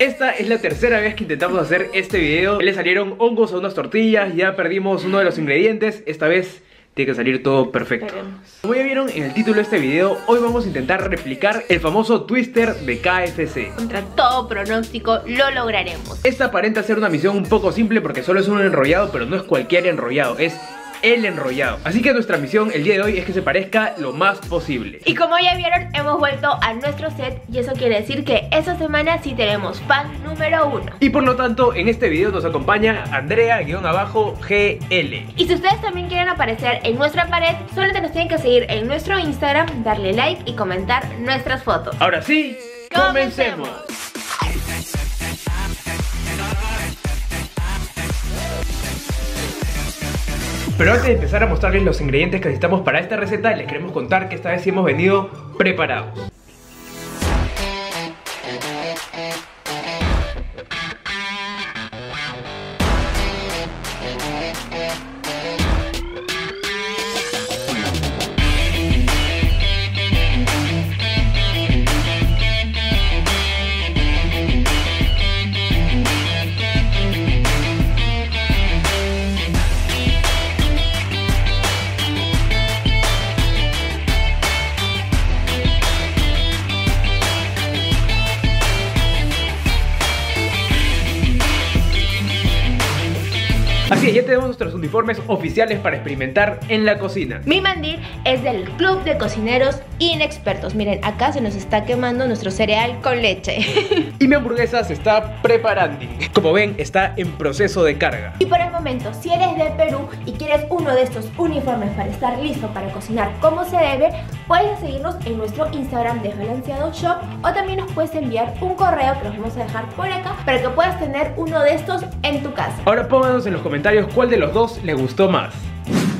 Esta es la tercera vez que intentamos hacer este video. Le salieron hongos a unas tortillas Ya perdimos uno de los ingredientes. Esta vez tiene que salir todo perfecto. Como ya vieron en el título de este video Hoy vamos a intentar replicar el famoso twister de KFC Contra todo pronóstico lo lograremos. Esta aparenta ser una misión un poco simple Porque solo es un enrollado Pero no es cualquier enrollado Es el enrollado. Así que nuestra misión el día de hoy es que se parezca lo más posible. Y como ya vieron, hemos vuelto a nuestro set y eso quiere decir que esta semana sí tenemos fan número uno. Y por lo tanto, en este video nos acompaña Andrea-GL. Y si ustedes también quieren aparecer en nuestra pared, solo nos tienen que seguir en nuestro Instagram, darle like y comentar nuestras fotos. Ahora sí, comencemos. Pero antes de empezar a mostrarles los ingredientes que necesitamos para esta receta, les queremos contar que esta vez sí hemos venido preparados. Tenemos nuestros uniformes oficiales para experimentar en la cocina. Mi mandil es del Club de Cocineros Inexpertos. Miren, acá se nos está quemando nuestro cereal con leche. y mi hamburguesa se está preparando. Como ven, está en proceso de carga. Y por el momento, si eres de Perú y quieres uno de estos uniformes para estar listo para cocinar como se debe, puedes seguirnos en nuestro Instagram Desbalanceado Shop o también nos puedes enviar un correo que los vamos a dejar por acá para que puedas tener uno de estos en tu casa. Ahora pónganos en los comentarios cuál de los dos les gustó más.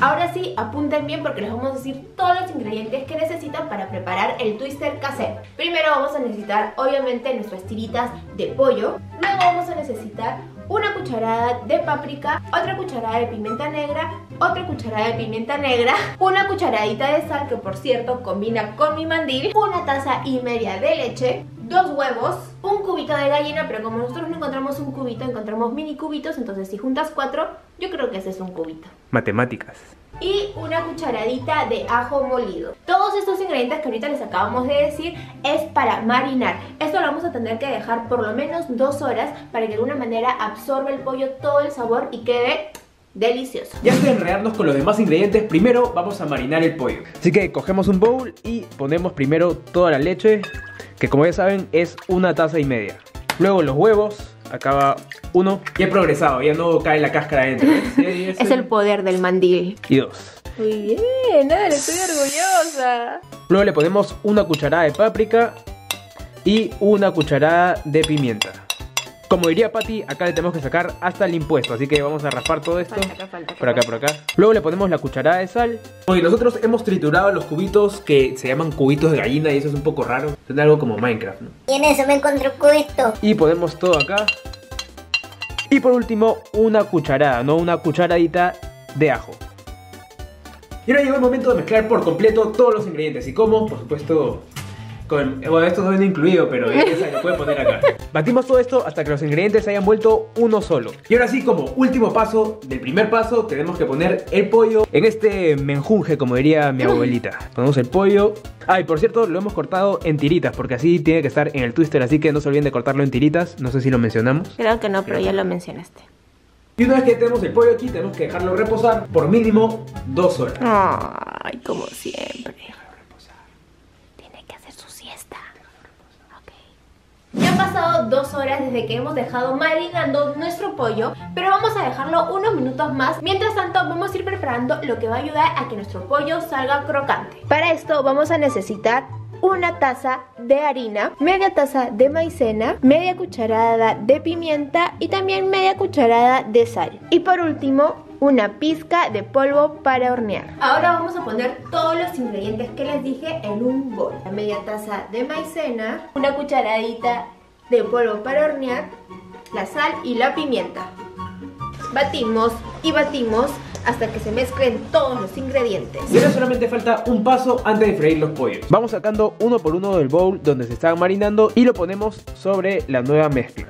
Ahora sí, apunten bien porque les vamos a decir todos los ingredientes que necesitan para preparar el twister casero. Primero vamos a necesitar obviamente nuestras tiritas de pollo. Luego vamos a necesitar una cucharada de páprica, otra cucharada de pimienta negra, otra cucharada de pimienta negra, una cucharadita de sal que por cierto combina con mi mandil, una taza y media de leche, dos huevos, un cubito de gallina, pero como nosotros no encontramos un cubito, encontramos mini cubitos, entonces si juntas cuatro, yo creo que ese es un cubito. Matemáticas. Y una cucharadita de ajo molido. Todos estos ingredientes que ahorita les acabamos de decir es para marinar. Esto lo vamos a tener que dejar por lo menos dos horas para que de alguna manera absorba el pollo todo el sabor y quede delicioso. Ya antes de enredarnos con los demás ingredientes, primero vamos a marinar el pollo. Así que cogemos un bowl y ponemos primero toda la leche, que como ya saben es una taza y media. Luego los huevos, acaba uno. Y he progresado, ya no cae la cáscara adentro. es el poder del mandil. Y dos. Muy bien, dale, estoy orgullosa. Luego le ponemos una cucharada de páprica y una cucharada de pimienta. Como diría Patty, acá le tenemos que sacar hasta el impuesto, así que vamos a raspar todo esto. por acá, por acá. Luego le ponemos la cucharada de sal. Y nosotros hemos triturado los cubitos que se llaman cubitos de gallina y eso es un poco raro. Es algo como Minecraft, ¿no? Y en eso me encontré un cubito. Y ponemos todo acá. Y por último, una cucharada, no una cucharadita de ajo. Y ahora llegó el momento de mezclar por completo todos los ingredientes. ¿Y cómo? Por supuesto, con, bueno, esto no viene incluido, pero esa lo puede poner acá. Batimos todo esto hasta que los ingredientes se hayan vuelto uno solo. Y ahora sí, como último paso, del primer paso, tenemos que poner el pollo en este menjunje, como diría mi abuelita. Ponemos el pollo. Ah, y por cierto, lo hemos cortado en tiritas, porque así tiene que estar en el twister, así que no se olviden de cortarlo en tiritas. No sé si lo mencionamos. Creo que no, pero ya lo mencionaste. Y una vez que tenemos el pollo aquí, tenemos que dejarlo reposar por mínimo dos horas. Ay, como siempre. Ya han pasado dos horas desde que hemos dejado marinando nuestro pollo, pero vamos a dejarlo unos minutos más. Mientras tanto vamos a ir preparando lo que va a ayudar a que nuestro pollo salga crocante. Para esto vamos a necesitar una taza de harina, media taza de maicena, media cucharada de pimienta y también media cucharada de sal. Y por último, una pizca de polvo para hornear. Ahora vamos a poner todos los ingredientes que les dije en un bol. La media taza de maicena, una cucharadita de polvo para hornear, la sal y la pimienta. Batimos y batimos hasta que se mezclen todos los ingredientes. Y ahora solamente falta un paso antes de freír los pollos. Vamos sacando uno por uno del bowl donde se están marinando y lo ponemos sobre la nueva mezcla.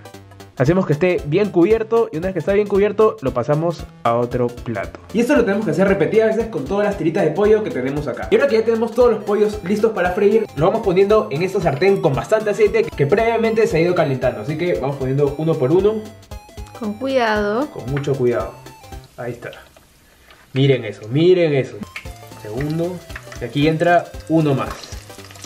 Hacemos que esté bien cubierto y una vez que está bien cubierto lo pasamos a otro plato. Y esto lo tenemos que hacer repetidas veces con todas las tiritas de pollo que tenemos acá. Y ahora que ya tenemos todos los pollos listos para freír, lo vamos poniendo en esta sartén con bastante aceite que previamente se ha ido calentando. Así que vamos poniendo uno por uno. Con cuidado. Con mucho cuidado. Ahí está. Miren eso, miren eso. Segundo. Y aquí entra uno más.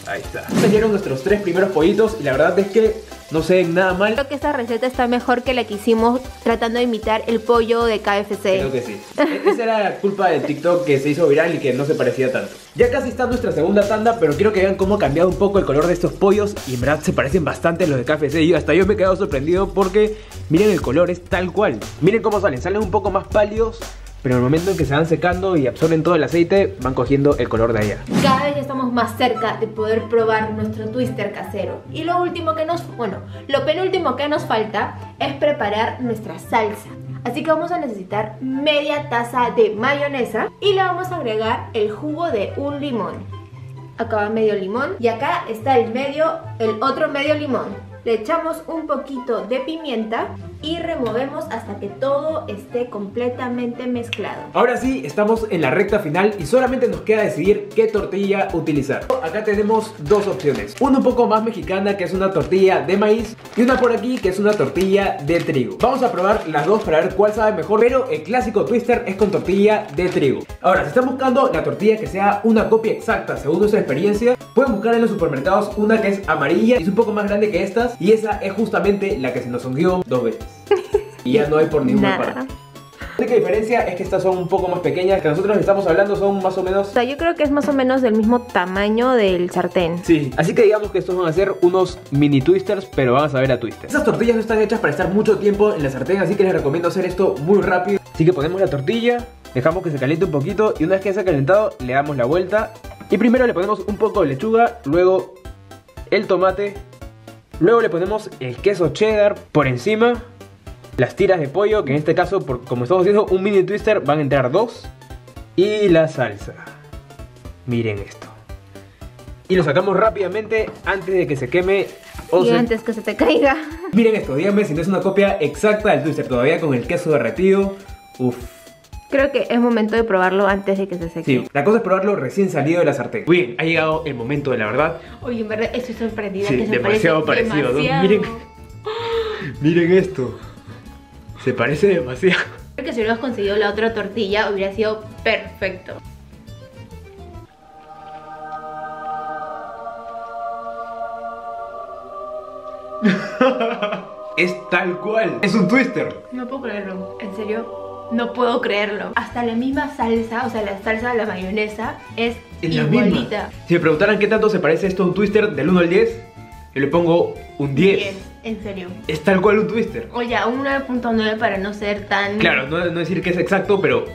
Ahí está. Salieron nuestros tres primeros pollitos y la verdad es que no se ven nada mal. Creo que esta receta está mejor que la que hicimos tratando de imitar el pollo de KFC. Creo que sí. E-, esa era la culpa del TikTok que se hizo viral y que no se parecía tanto. Ya casi está nuestra segunda tanda, pero quiero que vean cómo ha cambiado un poco el color de estos pollos y en verdad se parecen bastante a los de KFC. Y hasta yo me he quedado sorprendido porque miren el color, es tal cual. Miren cómo salen, salen un poco más pálidos pero en el momento en que se van secando y absorben todo el aceite, van cogiendo el color de allá. Cada vez estamos más cerca de poder probar nuestro twister casero. Y lo último que nos, bueno, lo penúltimo que nos falta es preparar nuestra salsa. Así que vamos a necesitar media taza de mayonesa y le vamos a agregar el jugo de un limón. Acá va medio limón y acá está el medio, el otro medio limón. Le echamos un poquito de pimienta y removemos hasta que todo esté completamente mezclado. Ahora sí, estamos en la recta final y solamente nos queda decidir qué tortilla utilizar. Acá tenemos dos opciones. Una un poco más mexicana que es una tortilla de maíz y una por aquí que es una tortilla de trigo. Vamos a probar las dos para ver cuál sabe mejor, pero el clásico twister es con tortilla de trigo. Ahora, si están buscando la tortilla que sea una copia exacta según nuestra experiencia, pueden buscar en los supermercados una que es amarilla y es un poco más grande que estas y esa es justamente la que se nos hundió dos veces. Y ya no hay por ninguna parte. La única diferencia es que estas son un poco más pequeñas, que nosotros estamos hablando son más o menos... O sea, yo creo que es más o menos del mismo tamaño del sartén. Sí, así que digamos que estos van a ser unos mini twisters, pero van a saber a twisters. Estas tortillas no están hechas para estar mucho tiempo en la sartén, así que les recomiendo hacer esto muy rápido. Así que ponemos la tortilla, dejamos que se caliente un poquito y una vez que se ha calentado le damos la vuelta. Y primero le ponemos un poco de lechuga, luego el tomate, luego le ponemos el queso cheddar por encima las tiras de pollo, que en este caso, por, como estamos haciendo un mini twister, van a entrar dos. Y la salsa. Miren esto. Y lo sacamos rápidamente antes de que se queme. O y antes que se te caiga. Miren esto, díganme si no es una copia exacta del twister, todavía con el queso derretido. Uf. Creo que es momento de probarlo antes de que se seque. Sí, la cosa es probarlo recién salido de la sartén. Muy bien, ha llegado el momento de la verdad. Oye, en verdad estoy sorprendida. Sí, demasiado parecido. Miren, miren esto. Se parece demasiado. Creo que si hubieras conseguido la otra tortilla hubiera sido perfecto. es tal cual. Es un twister. No puedo creerlo. En serio. No puedo creerlo. Hasta la misma salsa, o sea, la salsa de la mayonesa es igualita. Si me preguntaran qué tanto se parece esto a un twister del 1 al 10, yo le pongo un 10 en serio. Es tal cual un twister. Oye, un 9.9 para no ser tan... Claro, no, no decir que es exacto, pero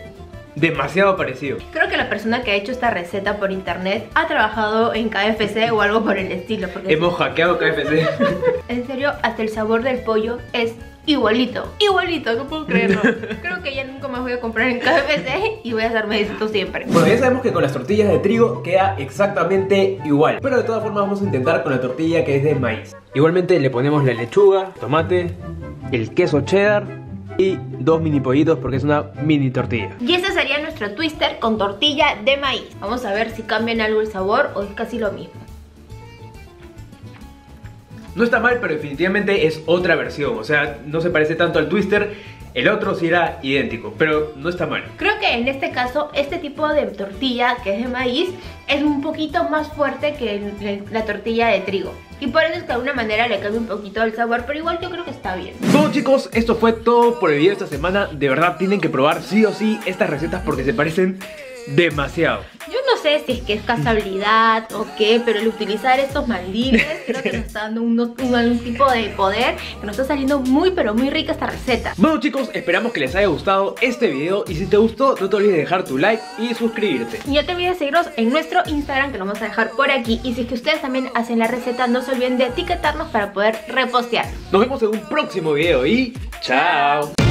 demasiado parecido. Creo que la persona que ha hecho esta receta por internet ha trabajado en KFC o algo por el estilo. Porque Hemos hackeado KFC. en serio, hasta el sabor del pollo es igualito. Igualito, no puedo creerlo. Creo que ya nunca más voy a comprar en KFC y voy a hacerme esto siempre. Bueno, ya sabemos que con las tortillas de trigo queda exactamente igual. Pero de todas formas vamos a intentar con la tortilla que es de maíz. Igualmente le ponemos la lechuga, tomate, el queso cheddar y dos mini pollitos porque es una mini tortilla. Y ese sería nuestro twister con tortilla de maíz. Vamos a ver si cambian algo el sabor o es casi lo mismo. No está mal, pero definitivamente es otra versión. O sea, no se parece tanto al Twister. El otro sí era idéntico, pero no está mal. Creo que en este caso, este tipo de tortilla, que es de maíz, es un poquito más fuerte que la tortilla de trigo. Y por eso es que de alguna manera le cambia un poquito el sabor, pero igual yo creo que está bien. Bueno chicos, esto fue todo por el video de esta semana. De verdad tienen que probar sí o sí estas recetas porque se parecen demasiado. Yo no sé si es que es casualidad o qué, pero el utilizar estos mandines creo que nos está dando un, un, tipo de poder que nos está saliendo muy pero muy rica esta receta. Bueno chicos, esperamos que les haya gustado este video y si te gustó no te olvides de dejar tu like y suscribirte. Y no te olvides de seguirnos en nuestro Instagram que lo vamos a dejar por aquí y si es que ustedes también hacen la receta no se olviden de etiquetarnos para poder repostear. Nos vemos en un próximo video y chao.